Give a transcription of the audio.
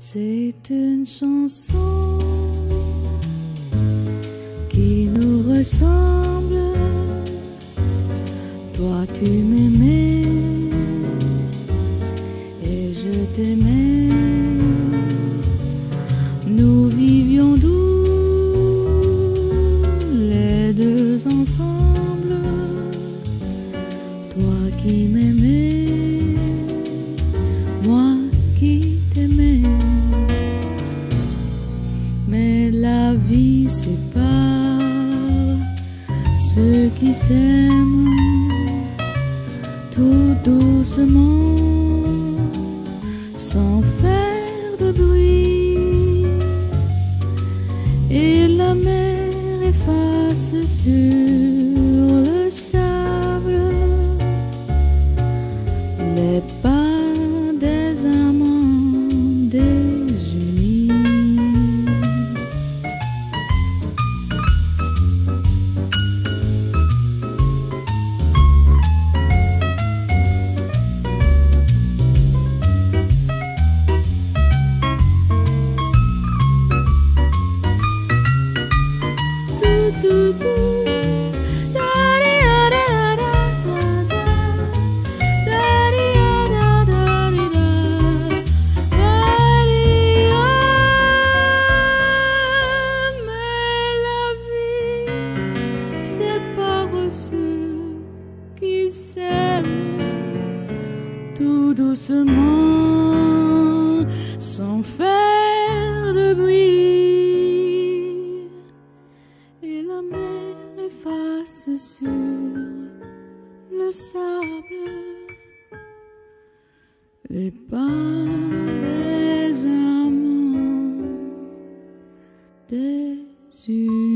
C'est une chanson qui nous ressemble. Toi tu m'aimais et je t'aimais. Nous vivions doux les deux ensemble. Toi qui m'aimais, moi qui t'aimais. Vie sépare ceux qui s'aiment tout doucement, sans faire de bruit. Et la mer efface sur le sable ceux qui s'aiment tout doucement, sans faire de bruit. Et la mer efface sur le sable les pas des amants désunis.